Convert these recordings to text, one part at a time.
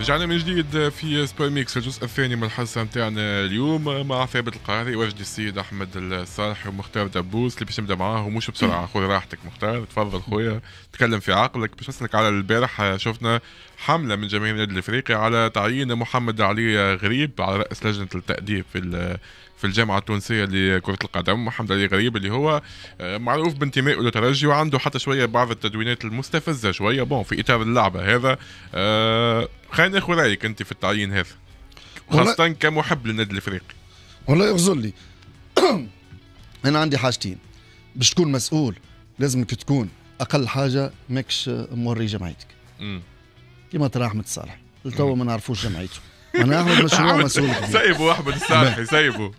رجعنا من جديد في سبور ميكس الجزء الثاني من الحصة نتاعنا اليوم مع ثابت القاهري وجدي السيد أحمد الصالحي ومختار دبوس اللي باش نبدا معاه ومش بسرعة؟ خذ راحتك مختار. تفضل خويا. تكلم في عقلك. باش نسألك على البارح شفنا حملة من جماهير النادي الإفريقي على تعيين محمد علي غريب على رأس لجنة التأديب في في الجامعة التونسية لكرة القدم محمد علي غريب اللي هو آه، معروف بانتمائه للترجي وعنده حتى شوية بعض التدوينات المستفزة شوية. bon في إطار اللعبة هذا آه، خلينا ناخذ رأيك أنت في التعيين هذا خاصة كمحب للنادي الافريقي والله يغزر لي. أنا عندي حاجتين. باش تكون مسؤول لازمك تكون أقل حاجة ماكش موري جمعيتك. كيما ترى احمد الصالح لتوا ما نعرفوش جمعيته. أنا أحمد مشروع مسؤول سيبوا أحمد الصالحي سيبوا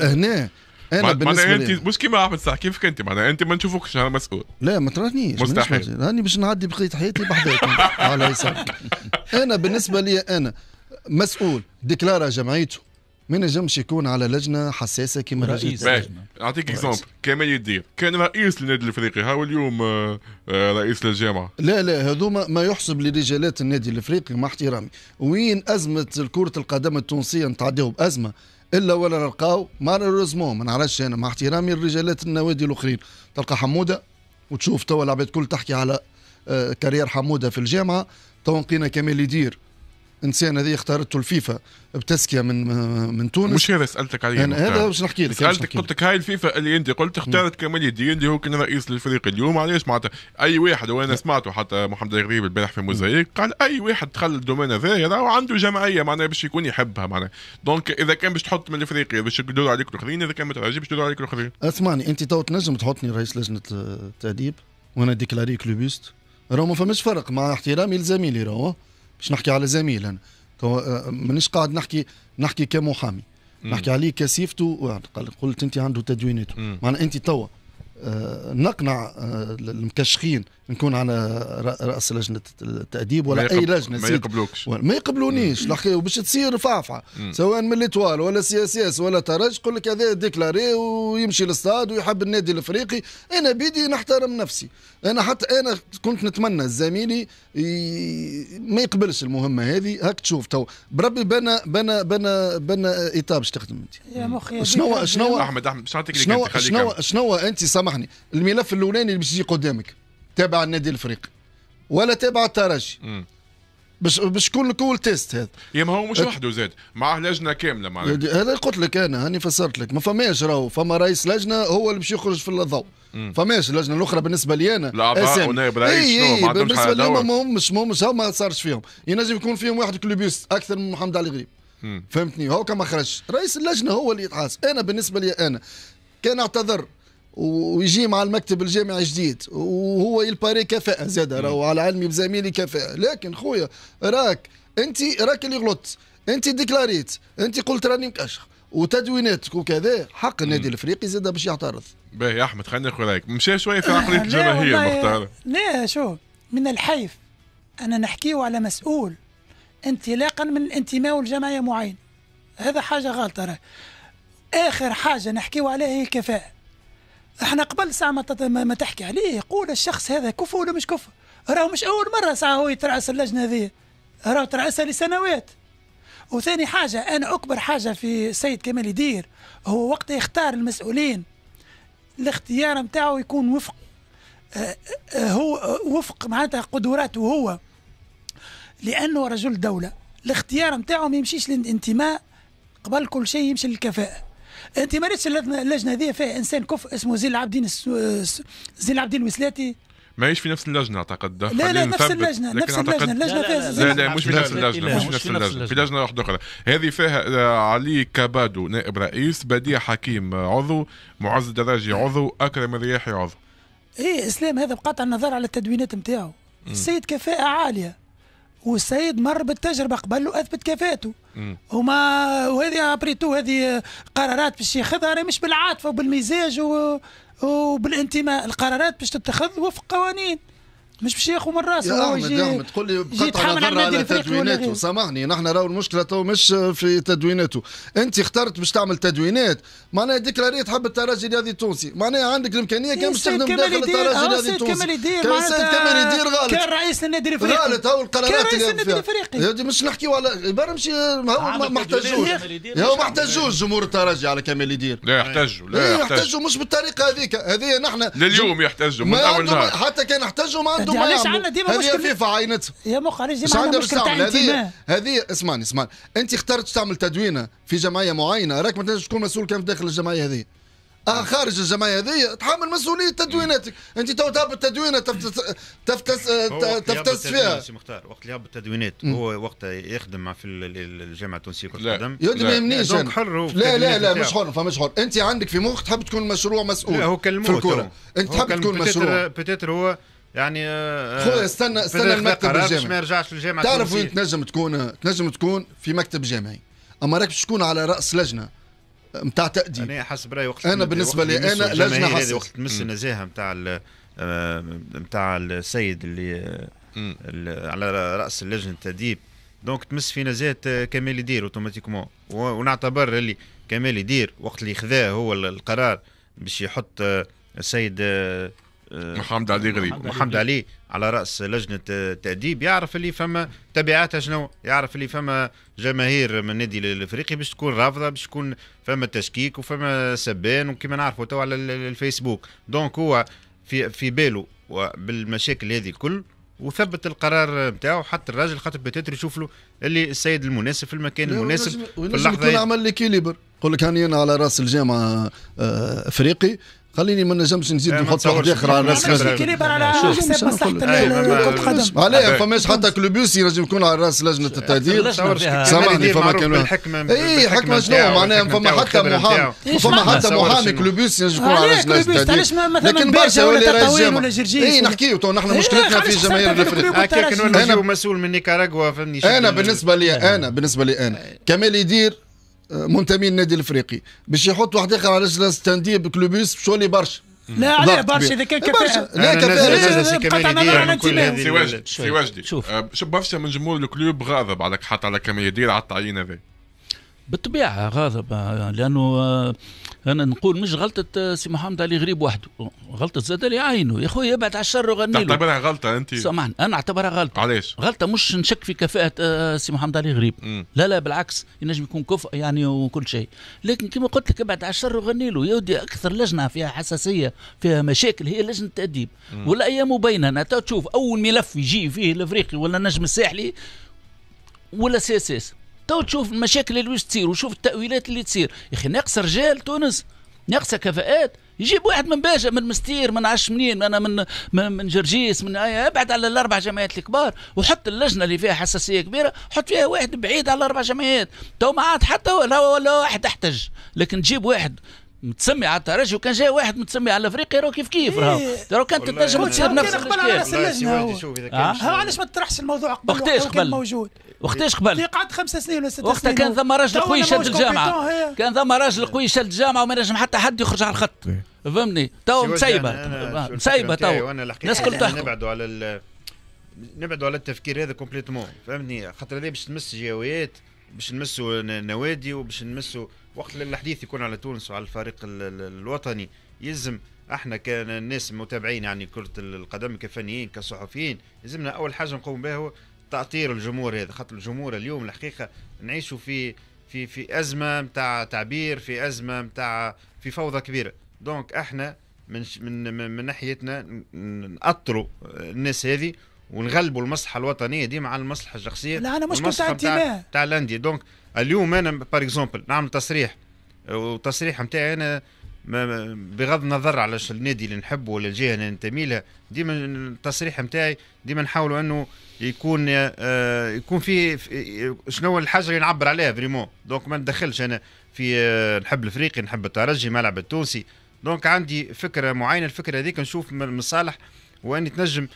هنا أنا بالنسبة انت مش كيما أحمد الصالح كيفك أنت؟ معناها أنت ما نشوفوكش أنا مسؤول. لا ما ترانيش مستحيل. راني باش نعدي بقية حياتي بحذاك على يسارك أنا بالنسبة لي أنا مسؤول. déclaré جمعيته. ما نجمش يكون على لجنة حساسة كما رئيس نعطيك exemple كمال يدير. كان رئيس للنادي الإفريقي. ها اليوم آه، آه، رئيس للجامعة. لا لا هذوما ما يحسب لرجالات النادي الإفريقي مع احترامي. وين أزمة كرة القدم التونسية نتعداو بأزمة؟ إلا ولا نلقاو malheureusement ما نعرفش أنا. مع احترامي لرجالات النوادي الأخرين. تلقى حمودة وتشوف توا العباد كل تحكي على آه، carrière حمودة في الجامعة. تو لقينا كمال يدير. انسان هذه اختارته الفيفا بتزكية من من تونس. مش هذا سألتك عليه يعني هذا باش نحكي لك سألتك قلت لك. هاي الفيفا اللي أنت قلت اختارت كمال يدير اللي هو كان رئيس للفريق اليوم علاش معناتها أي واحد وأنا سمعته حتى محمد الغريب البارح في موزايك قال أي واحد دخل ال domaine هذا راهو عنده جمعية معناها باش يكون يحبها معناها. donc إذا كان باش تحط من الفريق باش يدوروا عليك الآخرين إذا كان متراجع باش يدوروا عليك الآخرين. اسمعني أنت تو تنجم تحطني رئيس لجنة التأديب وأنا déclaré clubiste. راهو ما فماش فرق مع احترامي لزميلي راهو باش نحكي على زميل أنا. آه، مانيش قاعد نحكي نحكي كمحامي. نحكي عليه كصفته قلت أنت عنده تدوينته معنى أنت توا نقنع آه، المكشخين نكون على رأس لجنة التأديب ولا أي لجنة ما يقبلوكش. ما يقبلونيش. الحكاية وباش تصير فعفعه سواء من l'Étoile ولا CSS ولا ترج يقول لك هذا déclaré ويمشي للاستاد ويحب النادي الإفريقي. أنا بيدي نحترم نفسي. أنا حتى أنا كنت نتمنى زميلي ما يقبلش المهمة هذه. هاك تشوف تو. بربي بنى بنى بنى بنى étape باش تخدم أنت. يا مخي شنو شنو أحمد أحمد شنو شنو شنو أنت سامحني الملف الأولاني اللي باش يجي قدامك تابع النادي الإفريقي ولا تابع الترجي. باش باش يكون الكول تيست هذا. يا ما هو مش وحده زاد معاه لجنة كاملة معناها. هذا قلت لك أنا هاني فسرت لك. ما فماش راهو فما رئيس لجنة هو اللي باش يخرج في الضوء. فماش اللجنه الأخرى بالنسبة لي أنا لا ونائب رئيس شنو ما بالنسبة لي ما مش مش ما صارش فيهم. ينجم يكون فيهم واحد clubiste أكثر من محمد علي غريب. فهمتني؟ هو كما خرج رئيس اللجنة هو اللي يتحاسب أنا بالنسبة لي أنا كان أعتذر ويجي مع المكتب الجامعي جديد وهو يلباري كفاءة زاد راهو على علمي بزميلي كفاءة. لكن خويا راك انت راك اللي غلطت انت ديكلاريت انت قلت راني مكشخ وتدويناتك وكذا حق النادي الافريقي زاد باش يعترض. باهي يا أحمد خلينا ناخذ رايك مشى شوية في عقلية الجماهير مختار. لا شو من الحيف أنا نحكيه على مسؤول انطلاقا من الانتماء لجمعيه معينه هذا حاجة غلطة آخر حاجة نحكيه عليها هي الكفاءه إحنا قبل ساعة ما, ما تحكي عليه يقول الشخص هذا كفو ولا مش كفو راهو مش أول مرة ساعة هو يترأس اللجنة هذه. راهو ترأسها لسنوات. وثاني حاجة أنا أكبر حاجة في السيد كمال يدير هو وقت يختار المسؤولين الاختيار نتاعو يكون وفق آه، آه، هو وفق معناتها قدراته هو. لأنه رجل دولة الاختيار نتاعو ما يمشيش للانتماء قبل كل شيء يمشي للكفاءة. انت ما ريتش اللجنه هذه فيها إنسان كف اسمه زين العابدين زين العابدين الوسلاتي ماهيش في نفس اللجنة أعتقد. لا لا نفس اللجنة نفس اللجنة اللجنه فيها لا لا مش في نفس اللجنة مش في نفس اللجنة. في لجنة واحدة أخرى. هذه فيها آه، علي كابادو نائب رئيس بديع حكيم عضو معز الدراجي عضو أكرم الرياحي عضو. إيه إسلام هذا بقطع النظر على التدوينات نتاعو. السيد كفاءة عالية. والسيد مر بالتجربة قبل واثبت كفاءته وما وهذه ابريتو هذه قرارات باش ياخذها مش بالعاطفة وبالمزاج و... وبالانتماء. القرارات باش تتخذ وفق قوانين. مش باش ياخذ من راسه يا هو أحمد يجي يا أحمد تقول لي يجي قطع يتحامل على نظر النادي على تدويناته غيره سامحني نحن راهو المشكلة تو مش في تدويناته. أنت اخترت باش تعمل تدوينات. معناها déclaré تحب الترجي الرياضي التونسي معناها عندك الإمكانية كان باش تخدم داخل الترجي الرياضي السيد التونسي كمال يدير كمال يدير غلط كان رئيس للنادي الافريقي غلط هو القرارات كان رئيس اللي النادي. الافريقي مش نحكيو على برمشي هو ما احتاجوش. هو ما احتاجوش جمهور الترجي على كمال يدير. لا يحتاجوا لا لا يحتاجوا. مش بالطريقة هذيك. هذه نحن لليوم يحتاجوا من أول نهار. حتى كان احتاجوا ما عندهم ما علاش عندنا ديما هذه مشكل- فيفا عينتها يا مخ علاش ديما عندنا مشكل تاع هذه انتماء هذه اسمعني اسمعني. أنت اخترت تعمل تدوينة في جمعية معينة راك ما تنجمش تكون مسؤول كان في داخل الجمعية هذه. آه خارج الجمعية هذه تحمل مسؤولية تدويناتك. أنت تو تهبط تدوينه تفتس تفتس وقت فيها. سي مختار. وقت اللي هبط التدوينات هو وقتها يخدم مع في ال- ال- الجامعة التونسية كرة لا. القدم. لا. ما يهمنيش في لا لا لا نتاعو. مش حر فمش حر. أنت عندك في مخك تحب تكون مشروع مسؤول لا هو في كلموه الكوره أنت تحب تكون مشروع. بتاتر هو يعني آه، خويا استنى استنى المكتب الجامعي. ما يرجعش للجامعة تعرف وين. تنجم تكون تنجم تكون في مكتب جامعي. أما راك باش تكون على رأس لجنة نتاع تأديب. أنا حسب رأيي وقت أنا وقت بالنسبة لي الجماهير حساس. هذه وقت تمس النزاهة نتاع نتاع السيد اللي آه، على رأس اللجنة التأديب. donc تمس في نزاهة آه، كمال يدير automatiquement و- ونعتبر اللي كمال يدير وقت اللي خذاه هو ال- القرار باش يحط آه، السيد آه، آه، محمد علي غريب. محمد علي على رأس لجنة التأديب. يعرف اللي فما تبعاتها شنو؟ يعرف اللي فما جماهير من النادي الإفريقي باش تكون رافضة باش تكون فما تشكيك وفما سبان وكما نعرفوا تو على ال- الفيسبوك. دونك هو في في باله بالمشاكل هذه الكل وثبت القرار نتاعو حتى الراجل خاطر بتاتر يشوف له اللي السيد المناسب في المكان المناسب في ونجم اللحظة يكون. عمل لي كيليبر يقول لك هاني أنا على راس الجامعة آه، افريقي خليني ما نجمش نزيد نحط واحد اخر على راس لجنه عليه فماش حتى كلوبيوس ينجم يكون على راس لجنه كمال سامحني، فما كان- اي حكمه شنو معناها فما حتى محامي فما؟ حتى محامي؟ كلوبيوس ينجم يكون على راس لجنه مثلا لكن برشا ولا تطاوين ولا جرجيس اي نحكيو تو نحن إيه، مشكلتنا في جماهير. هكاك الترجي. نولجيو مسؤول من نيكاراغوا فهمني أنا ال- بالنسبة لي أنا بالنسبة لي أنا كمال يدير آه، منتمي للنادي الإفريقي باش يحط واحد آخر على جلسه تنديب كلوبيوس شولي برشا لا عليه برشا. إذا كان إيه. كفاءة لا كفاءة سي. هذه سي وجدي شوف. شو برشا من جمهور الكلوب غاضب على حتى على يدير على التعيين هذا بالطبيعة غاضب. لأنه آه، أنا نقول مش غلطة آه، سي محمد علي غريب وحده. غلطة زاد اللي عينه. يا خويا ابعد على الشر وغني له. تعتبرها غلطة أنت؟ سامحني أنا أعتبرها غلطة. علاش؟ غلطة مش نشك في كفاءة آه، سي محمد علي غريب. مم. لا لا بالعكس ينجم يكون كفء يعني وكل شيء. لكن كما قلت لك ابعد على الشر وغني له. يا ودي أكثر لجنة فيها حساسية فيها مشاكل هي لجنة التأديب. والأيام تو تشوف أول ملف يجي فيه الإفريقي ولا النجم الساحلي ولا CSS. تو تشوف المشاكل اللي تصير وشوف التأويلات اللي تصير. يا أخي ناقصة رجال تونس ناقصة كفاءات. يجيب واحد من باشا من مستير من عش منين؟ أنا من من, جرجيس من ابعد على الأربع جمعيات الكبار وحط اللجنة اللي فيها حساسية كبيرة حط فيها واحد بعيد على الأربع جمعيات تو ما عاد حتى ولا واحد أحتج. لكن تجيب واحد متسمي على الترجي وكان جاي واحد متسمي على افريقيا راهو كيف كيف؟ راهو. إيه. راهو كانت تنجم تصير كان نفس الاشكال إذا آه. كان ها علاش ما تطرحش الموضوع قبل وقتاش وقت كان قبل؟ موجود. وقتاش قبل؟ قعد خمسة سنين ولا ست وقتها سنين كان ثم راجل قوي شد الجامعة. كان ثم راجل قوي شد الجامعة وما نجم حتى حد يخرج على الخط. فهمني؟ تو مسيبة. شو مسيبة تو. الناس كل تحكم. نبعدوا على ال... نبعدوا على التفكير هذا complètement فهمني؟ خاطر هذا باش تمس جهويات باش نمسوا نوادي وباش نمسوا وقت الحديث يكون على تونس وعلى الفريق ال- ال- الوطني. يلزم إحنا كناس متابعين يعني كرة القدم كفنيين كصحفيين يلزمنا أول حاجة نقوم بها هو تأطير الجمهور هذا. خاطر الجمهور اليوم الحقيقة نعيشوا في في في أزمة متاع تعبير في أزمة متاع في فوضى كبيرة. دونك إحنا من من من, ناحيتنا نأطروا الناس هذه ونغلبوا المصلحة الوطنية ديما على المصلحة الشخصية لا أنا مشكل تاع انتماء تاع الأندية. donc اليوم أنا par exemple نعمل تصريح والتصريح نتاعي أنا بغض النظر على النادي اللي نحبه ولا الجهة اللي ننتمي لها ديما التصريح نتاعي ديما نحاولوا أنه يكون آه، يكون في في- شنو الحاجة اللي نعبر عليها vraiment donc ما ندخلش أنا في آه، نحب الافريقي نحب الترجي ملعب التونسي. donc عندي فكرة معينة الفكرة هذيك نشوف من المصالح وأني تنجم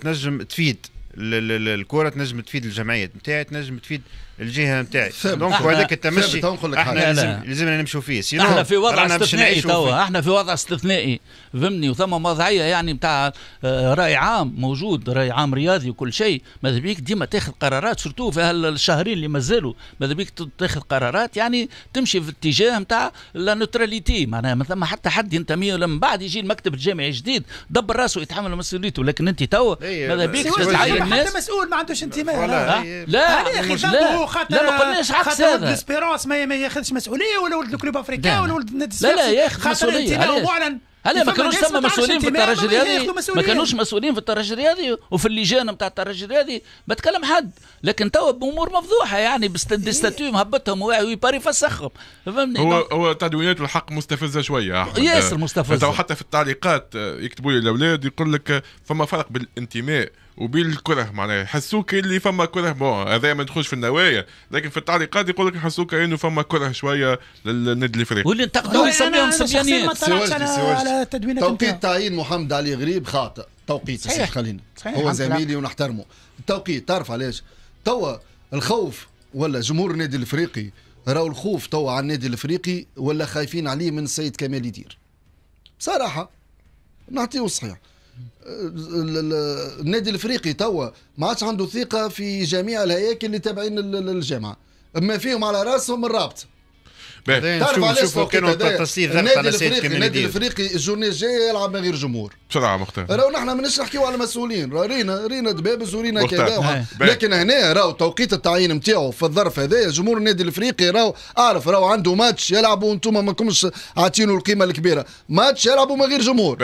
تنجم تفيد الكرة تنجم تفيد الجمعيات نتاعي تنجم تفيد الجهة نتاعي. donc وهذاك التمشي. أحنا لازم لازمنا نمشوا فيه. sinon أحنا في وضع استثنائي توا. أحنا في وضع استثنائي. فهمني؟ وثم وضعية يعني نتاع آه، رأي عام موجود رأي عام رياضي وكل شيء. ماذا بيك؟ ديما تاخذ قرارات surtout في هالشهرين اللي مازالوا ماذا بيك؟ تاخذ قرارات يعني تمشي في اتجاه نتاع la neutralité معناها ما ثم حتى حد ينتمي من بعد يجي المكتب الجامعي جديد دبر راسه يتحمل مسؤوليته. لكن أنت توا ماذا بيك؟ تتعين ناس مسؤول ما عندوش انتماء. لا لا. لا لا ما قلناش عكس هذا. ليسبيرونس ما, ما ياخذش مسؤولية ولا ولد الكلوب افريكا ولا ولد النادي لا لا ياخذ مسؤولية. معلن هلا ما كانوش ثم مسؤولين في الترجي الرياضي. ما كانوش مسؤولين في الترجي الرياضي وفي اللجان نتاع الترجي الرياضي. بتكلم حد لكن توا بأمور مفضوحة يعني بستاتيو مهبطهم ويباري فسخهم. فهمني هو هو تدوينات الحق مستفزة شوية أحمد. ياسر مستفزه حتى في التعليقات يكتبوا لي الأولاد يقول لك فما فرق بالانتماء وبالكره معناها. يحسوك اللي فما كره بون هذا ما ندخلش في النوايا. لكن في التعليقات يقول لك يحسوك إنه فما كره شوية للنادي الإفريقي. واللي انتقدوا يسميهم سبيانيات على التدوينات توقيت تعيين محمد علي غريب خاطئ. توقيت صحيح. خلينا. هو زميلي ونحترمه. التوقيت تعرف علاش؟ توا الخوف ولا جمهور النادي الإفريقي راهو الخوف توا على النادي الإفريقي ولا خايفين عليه من السيد كمال يدير؟ بصراحة نعطيه صحيح النادي الافريقي توا ما عادش عنده ثقة في جميع الهياكل اللي تابعين الجامعة. أما فيهم على رأسهم الرابطه تعرف علاش كانوا تصير ضغط على سيد النادي الافريقي الجورني الجاي يلعب من غير جمهور بسرعة مختار. راهو نحن ماناش نحكيو على مسؤولين رينا رينا دبابز ورينا كذا. لكن هنا راهو توقيت التعيين نتاعو في الظرف هذا جمهور النادي الافريقي راهو اعرف راهو عنده ماتش يلعبوا وأنتم ما كنتش عاطينه القيمة الكبيرة. ماتش يلعبوا من غير جمهور.